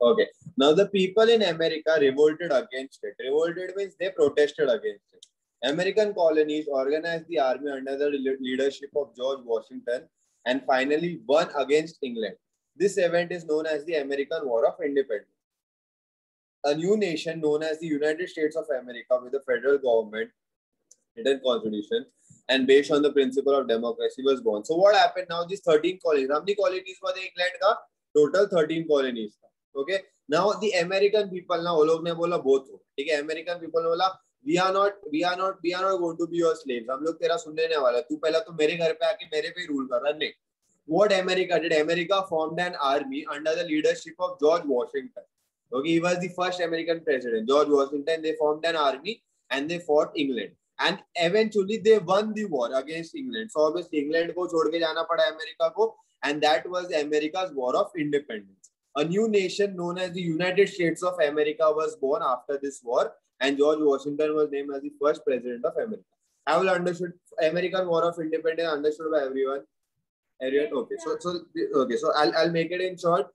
Okay. Now the people in America revolted against it. Revolted means they protested against it. American colonies organized the army under the leadership of George Washington and finally won against England. This event is known as the American War of Independence. A new nation known as the United States of America with a federal government, written constitution, and based on the principle of democracy was born. So what happened now? These 13 colonies. How many colonies were England? Ka? Total 13 colonies. Okay now the American people ना वो लोग ने बोला बहुत हो। ठीक है? American people ने बोला we are not we are not we are not going to be your slave हम लोग तेरा सुनने नहीं वाला तू पहला तो मेरे घर पे आके मेरे पे रूल कर रहा नहीं। What America did America formed an army under the leadership of George Washington okay he was the first American president George Washington they formed an army and they fought England and eventually they won the war against England so obviously England को छोड़ के जाना पड़ा America को and that was America's war of independence a new nation known as the United States of America was born after this war and George Washington was named as the first president of America. I will understood American War of Independence understood by everyone. Everyone, okay. So, so okay. So I'll I'll make it in short.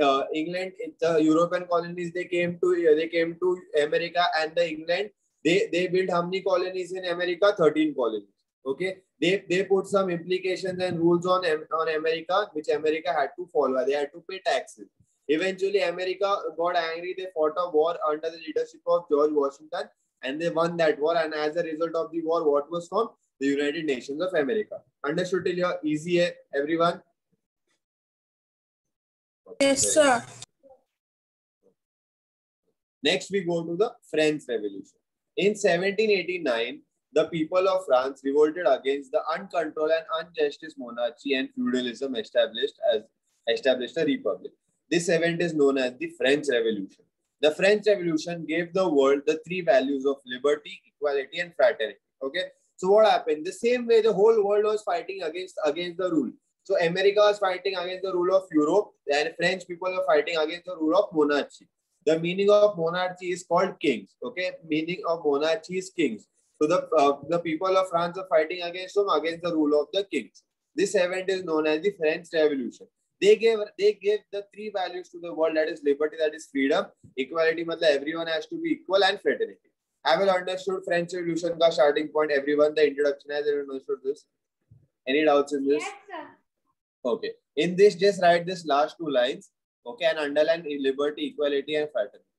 Uh, England, the European colonies, they came to they came to America, and the England they they built how many colonies in America? Thirteen colonies. Okay, they they put some implications and rules on on America, which America had to follow. They had to pay taxes. Eventually, America got angry. They fought a war under the leadership of George Washington and they won that war. And as a result of the war, what was formed? The United Nations of America. Understood till here? Easy, eh, everyone? Yes, sir. Next, we go to the French Revolution. In 1789, the people of France revolted against the uncontrolled and unjustice monarchy and feudalism established as established a republic. This event is known as the French Revolution. The French Revolution gave the world the three values of liberty, equality, and fraternity. Okay. So what happened? The same way the whole world was fighting against against the rule. So America was fighting against the rule of Europe, and French people were fighting against the rule of monarchy. The meaning of monarchy is called kings. Okay, meaning of monarchy is kings. So the uh, the people of France are fighting against them against the rule of the kings. This event is known as the French Revolution. They gave they gave the three values to the world that is liberty that is freedom equality matlab everyone has to be equal and fraternity. I will understood french revolution ka starting point? Everyone the introduction has everyone understood this. Any doubts in this? Yes, sir. okay. In this just write this last two lines. Okay and underline liberty equality and fraternity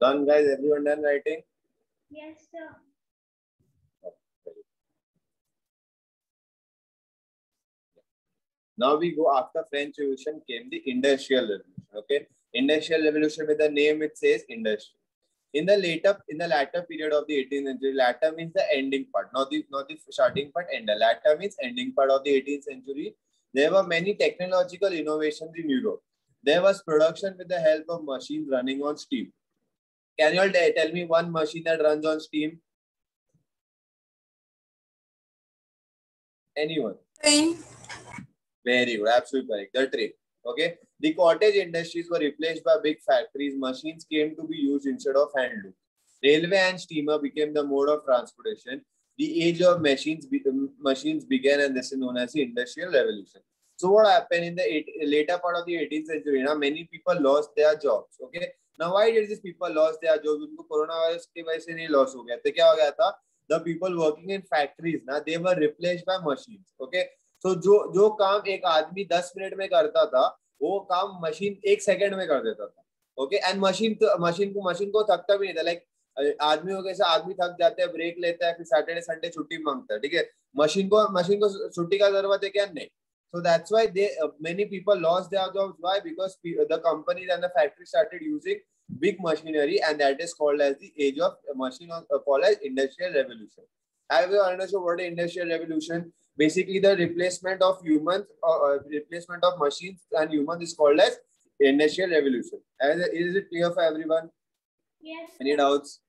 done guys everyone done writing Yes, sir. Now we go after French Revolution came the Industrial Revolution. Okay, Industrial Revolution with the name it says industry. in the later in the latter period of the 18th century latter means the ending part not the not the starting part and the latter means ending part of the 18th century there were many technological innovations in europe there was production with the help of machines running on steam can you all tell me one machine that runs on steam anyone Train. very good absolutely correct the train okay the cottage industries were replaced by big factories. Machines came to be used instead of hand loom. Railway and steamer became the mode of transportation. The age of machines, be, um, machines began, and this is known as the Industrial Revolution. So what happened in the eight, later part of the 18th century? Now many people lost their jobs. Okay. उनको coronavirus की वजह से नहीं loss हो गया. तो क्या हो गया था? The people working in factories ना replaced by machines. Okay. So, जो जो काम एक आदमी 10 मिनट में करता था, वो काम मशीन एक सेकंड में कर देता था ओके एंड मशीन तो मशीन को मशीन को थकता भी नहीं था लाइक आदमी हो कैसे आदमी थक जाते हैं ब्रेक लेता है, फिर सैटरडे संडे छुट्टी माँगता है, ठीक है मशीन को मशीन को छुट्टी का ज़रूरत है क्या नहीं so that's why they uh, many people lost their jobs. Why? Because the companies and the factories started using big machinery and that is called as the age of machine uh, called as industrial revolution. Have you understood what is industrial revolution? Basically the replacement of humans or uh, replacement of machines and humans is called as industrial revolution. As, is it clear for everyone? Yes. any doubts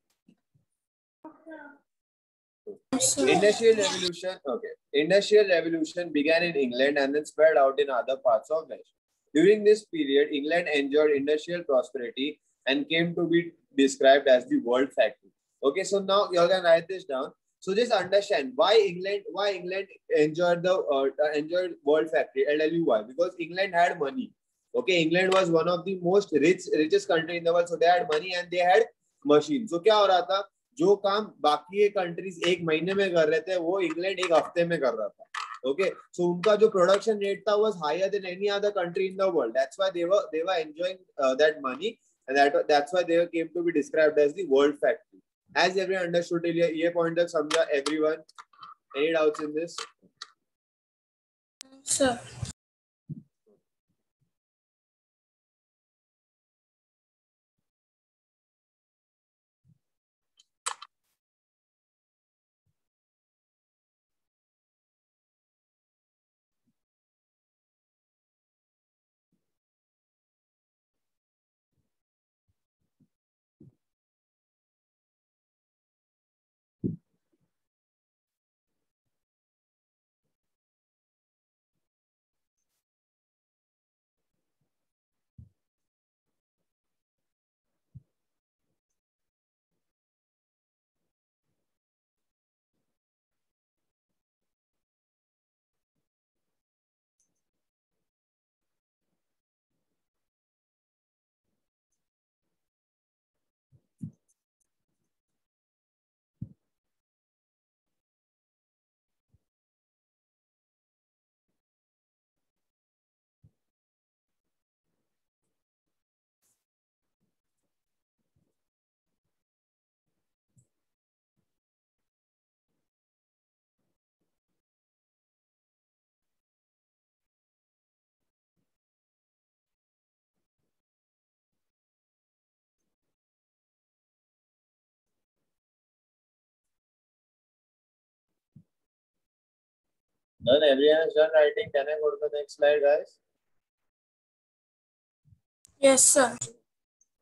industrial revolution okay industrial revolution began in england and then spread out in other parts of west during this period england enjoyed industrial prosperity and came to be described as the world factory okay so now you can write this down so just understand why England why England enjoyed the uh, enjoyed World Factory. I'll tell you why. Because England had money. Okay, England was one of the most rich richest country in the world. So they had money and they had machines. So क्या हो रहा था जो काम बाकी countries एक महीने में कर रहे थे, वो इंग्लैंड एक हफ़्ते में कर रहा था ओके सो उनका जो प्रोडक्शन रेट था was higher than any other country in the world that's why they were they were enjoying that money and that that's why they came to be described as the world factory as every understood ये point तक समझा everyone. Any doubts in this? Sir. done everyone has done writing can I go to the next slide guys Yes, sir.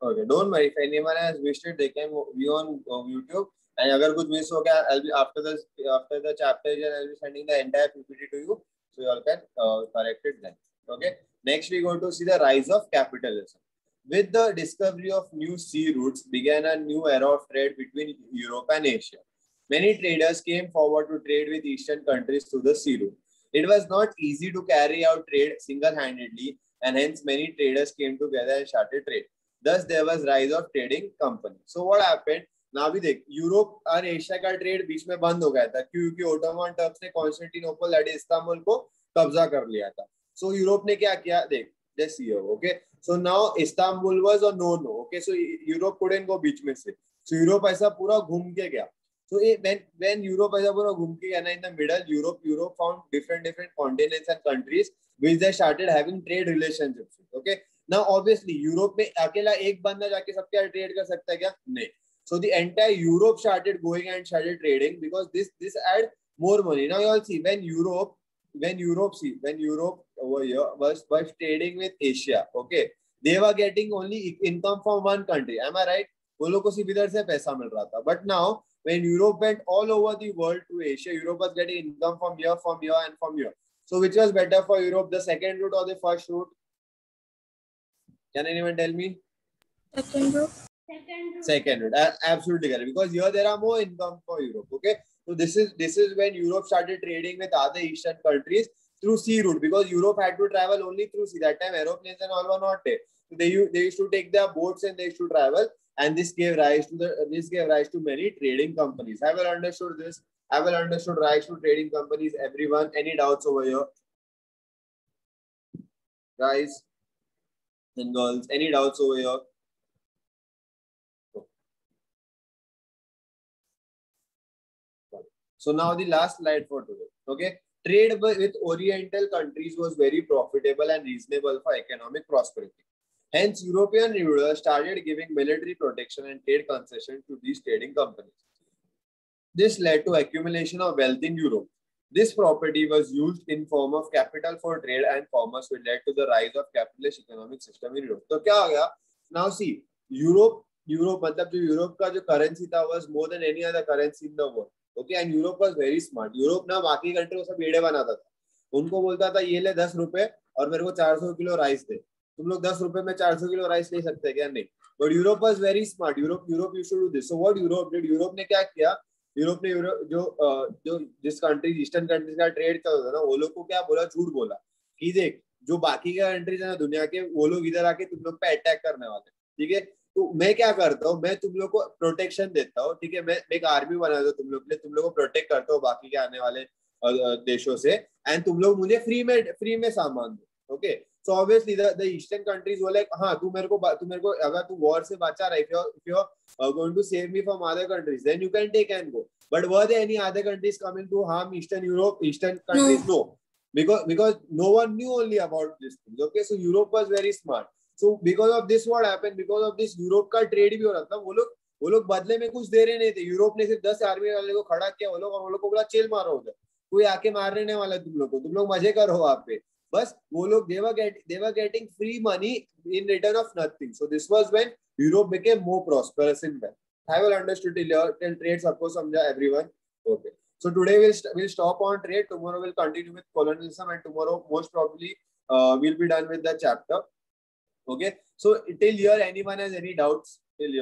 Okay, don't worry. If anyone has wished it, they can view on uh, YouTube. And अगर कुछ miss हो गया, I'll be after the after the chapter, and I'll be sending the entire PPT to you, so you all can uh, correct it then. Okay. Next, we go to see the rise of capitalism. With the discovery of new sea routes, began a new era of trade between Europe and Asia. Many traders came forward to trade with Eastern countries through the sea route. It was not easy to carry out trade single-handedly and hence many traders came together and started trade. Thus, there was rise of trading company. So what happened? ना भी देख Europe और Asia का trade बीच में बंद हो गया था क्योंकि ओटोमन टर्क्स ने कॉन्स्टेंटिनोपल दैट इस्तांबुल को कब्जा कर लिया था सो so, यूरोप ने क्या किया देख just here okay so now Istanbul was a no no okay so Europe couldn't go बीच में से सो so, यूरोप ऐसा पूरा घूम के गया So when when Europe घूम के गया ना in the middle, Europe Europe found different different continents and countries which they started having trade relationships. Okay. Now obviously Europe में अकेला एक बंदा जाके सबके ट्रेड कर सकता है क्या? नहीं. So the entire Europe started going and started trading because this this had more money. Now you all see when Europe, when Europe see when Europe over here was was trading with Asia, okay, they were getting only income from one country. Am I right? वो लोग को सिर्फ़ इधर से पैसा मिल रहा था. But now when Europe went all over the world to Asia, Europe was getting income from here, from here, and from here. So which was better for Europe, the second route or the first route? Can anyone tell me? Second route. Second route. Second route. Absolutely correct. Because here there are more income for Europe. Okay. So this is this is when Europe started trading with other Eastern countries through sea route because Europe had to travel only through sea. That time aeroplanes and all were not there. So they they used to take their boats and they used to travel, and this gave rise to the this gave rise to many trading companies. Have you understood this? Have you understood rise to trading companies? Everyone, any doubts over here? Guys and girls, any doubts over here? So now the last slide for today. Okay. Trade with Oriental countries was very profitable and reasonable for economic prosperity. Hence, European rulers started giving military protection and trade concession to these trading companies. This led to accumulation of wealth in Europe. This property was used in form of capital for trade and commerce, which led to the rise of capitalist economic system in Europe. So, हो गया? Now see, Europe, Europe मतलब जो Europe का जो currency था was more than any other currency in the world. Okay and Europe was very smart Europe ना बाकी country को सब बेड़े बनाता था उनको बोलता था ये ले दस रुपए और मेरे को चार सौ किलो राइस दे तुम लोग दस रुपए में चार सौ किलो राइस ले सकते हैं, क्या नहीं? But Europe was very smart Europe Europe you should do this so what Europe did Europe ने क्या किया? यूरोप ने यूरोप जो जो जिस कंट्री ईस्टर्न कंट्रीज़ का ट्रेड करता था ना, वो लोग को क्या बोला? झूठ बोला कि देख, जो बाकी के कंट्रीज़ है ना, दुनिया के, वो लोग इधर आके तुम लोग पे अटैक करने वाले ठीक है? तो मैं क्या करता हूँ? मैं तुम लोग को प्रोटेक्शन देता हूँ, ठीक है? मैं एक आर्मी बना दो तुम लोग के लिए। तुम लोग को प्रोटेक्ट करता हूँ बाकी के आने वाले देशों से। एंड तुम लोग मुझे फ्री में फ्री में सामान दो okay So obviously the, the eastern countries were like, हाँ तू मेरे को तू मेरे को अगर तू वॉर से बचा रहा if you're if you're uh, going to save me from other countries then you can take and go. But were there any other countries coming to harm Eastern Europe, Eastern countries? No. no. Because because no one knew only about this thing. Okay, so Europe was very smart. So because of this what happened? Because of this Europe का trade भी हो रहा था वो लोग वो लोग बदले में कुछ दे रहे नहीं थे यूरोप ने सिर्फ़ दस आर्मी वाले को खड़ा किया वो लोग और वो लोग को बोला चेल मारो उधर कोई आके मारने वाला तुम लोग को तुम लोग मज़े करो वहाँ पे बस वो लोग they were get they were getting free money in return of nothing so this was when Europe became more prosperous in that I will understood till your till trade सबको समझा everyone okay so today we'll st we'll stop on trade tomorrow we'll continue with colonialism and tomorrow most probably uh, we'll be done with the chapter Okay. So till here, anyone has any doubts? Till here.